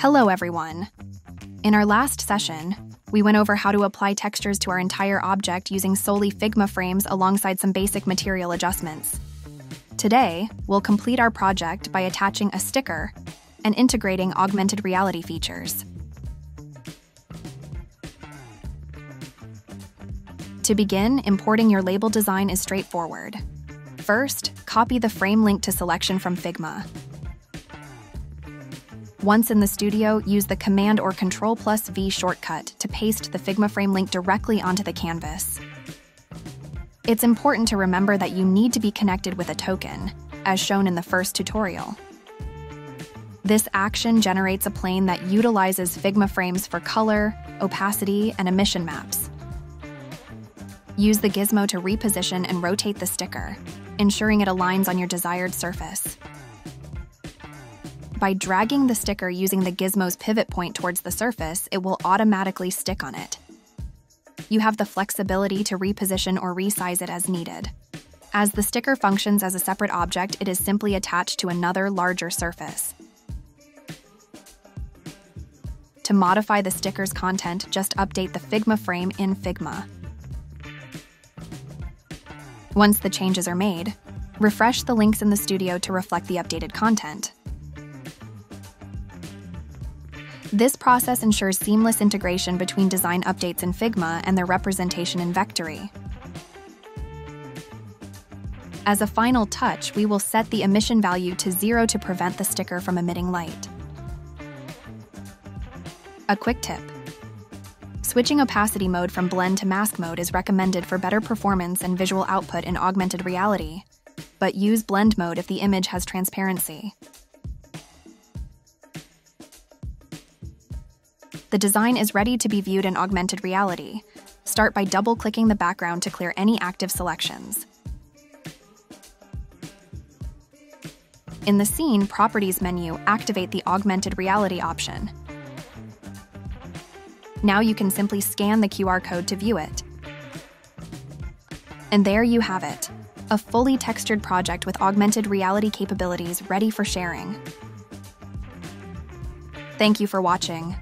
Hello, everyone. In our last session, we went over how to apply textures to our entire object using solely Figma frames alongside some basic material adjustments. Today, we'll complete our project by attaching a sticker and integrating augmented reality features. To begin, importing your label design is straightforward. First, copy the frame link to selection from Figma. Once in the studio, use the Command or Control plus V shortcut to paste the Figma frame link directly onto the canvas. It's important to remember that you need to be connected with a token, as shown in the first tutorial. This action generates a plane that utilizes Figma frames for color, opacity, and emission maps. Use the gizmo to reposition and rotate the sticker, ensuring it aligns on your desired surface. By dragging the sticker using the gizmo's pivot point towards the surface, it will automatically stick on it. You have the flexibility to reposition or resize it as needed. As the sticker functions as a separate object, it is simply attached to another, larger surface. To modify the sticker's content, just update the Figma frame in Figma. Once the changes are made, refresh the links in the studio to reflect the updated content. This process ensures seamless integration between design updates in Figma and their representation in Vectary. As a final touch, we will set the emission value to zero to prevent the sticker from emitting light. A quick tip. Switching opacity mode from blend to mask mode is recommended for better performance and visual output in augmented reality, but use blend mode if the image has transparency. The design is ready to be viewed in augmented reality. Start by double-clicking the background to clear any active selections. In the Scene Properties menu, activate the Augmented Reality option. Now you can simply scan the QR code to view it. And there you have it, a fully textured project with augmented reality capabilities ready for sharing. Thank you for watching.